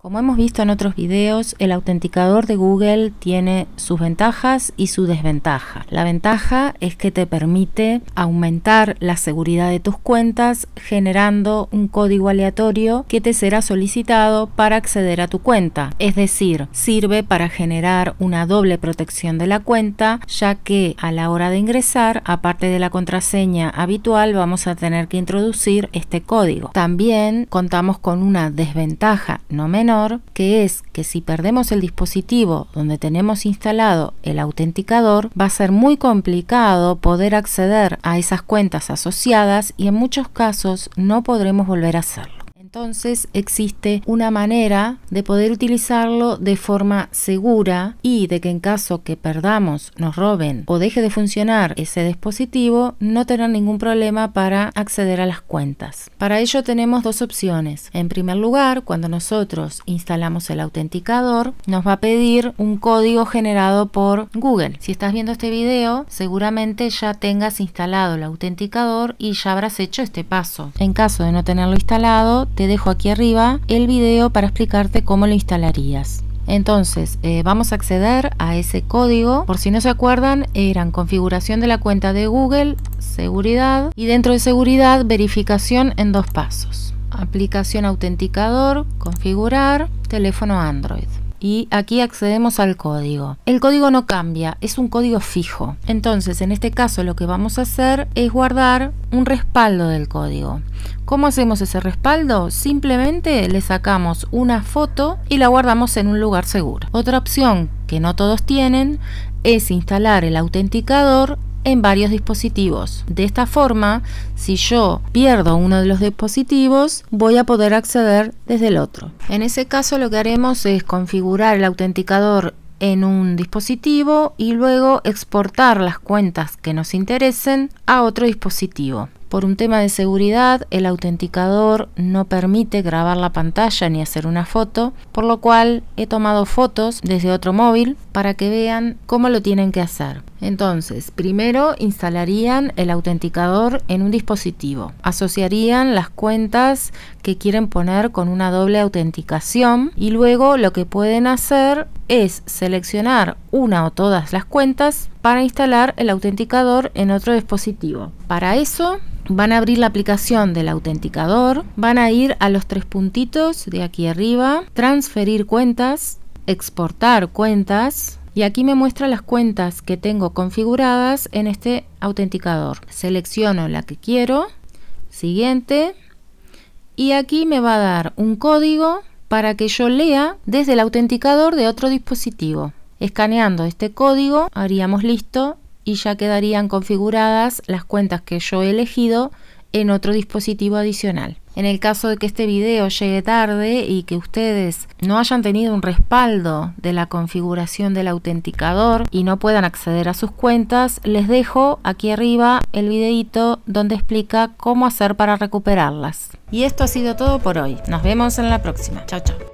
Como hemos visto en otros videos, el autenticador de Google tiene sus ventajas y su desventaja. La ventaja es que te permite aumentar la seguridad de tus cuentas generando un código aleatorio que te será solicitado para acceder a tu cuenta. Es decir, sirve para generar una doble protección de la cuenta, ya que a la hora de ingresar, aparte de la contraseña habitual, vamos a tener que introducir este código. También contamos con una desventaja no que es que si perdemos el dispositivo donde tenemos instalado el autenticador, va a ser muy complicado poder acceder a esas cuentas asociadas y en muchos casos no podremos volver a hacerlo. Entonces existe una manera de poder utilizarlo de forma segura y de que en caso que perdamos, nos roben o deje de funcionar ese dispositivo, no tener ningún problema para acceder a las cuentas. Para ello tenemos dos opciones. En primer lugar, cuando nosotros instalamos el autenticador, nos va a pedir un código generado por Google. Si estás viendo este video, seguramente ya tengas instalado el autenticador y ya habrás hecho este paso. En caso de no tenerlo instalado, dejo aquí arriba el video para explicarte cómo lo instalarías. Entonces, eh, vamos a acceder a ese código. Por si no se acuerdan, eran configuración de la cuenta de Google, seguridad y dentro de seguridad, verificación en dos pasos. Aplicación autenticador, configurar, teléfono Android y aquí accedemos al código. El código no cambia, es un código fijo. Entonces, en este caso lo que vamos a hacer es guardar un respaldo del código. ¿Cómo hacemos ese respaldo? Simplemente le sacamos una foto y la guardamos en un lugar seguro. Otra opción que no todos tienen es instalar el autenticador en varios dispositivos. De esta forma, si yo pierdo uno de los dispositivos, voy a poder acceder desde el otro. En ese caso lo que haremos es configurar el autenticador en un dispositivo y luego exportar las cuentas que nos interesen a otro dispositivo. Por un tema de seguridad, el autenticador no permite grabar la pantalla ni hacer una foto, por lo cual he tomado fotos desde otro móvil para que vean cómo lo tienen que hacer. Entonces, primero instalarían el autenticador en un dispositivo. Asociarían las cuentas que quieren poner con una doble autenticación y luego lo que pueden hacer es seleccionar una o todas las cuentas para instalar el autenticador en otro dispositivo. Para eso van a abrir la aplicación del autenticador, van a ir a los tres puntitos de aquí arriba, transferir cuentas, exportar cuentas y aquí me muestra las cuentas que tengo configuradas en este autenticador. Selecciono la que quiero, siguiente y aquí me va a dar un código para que yo lea desde el autenticador de otro dispositivo. Escaneando este código haríamos listo y ya quedarían configuradas las cuentas que yo he elegido en otro dispositivo adicional. En el caso de que este video llegue tarde y que ustedes no hayan tenido un respaldo de la configuración del autenticador y no puedan acceder a sus cuentas, les dejo aquí arriba el videito donde explica cómo hacer para recuperarlas. Y esto ha sido todo por hoy. Nos vemos en la próxima. Chao, chao.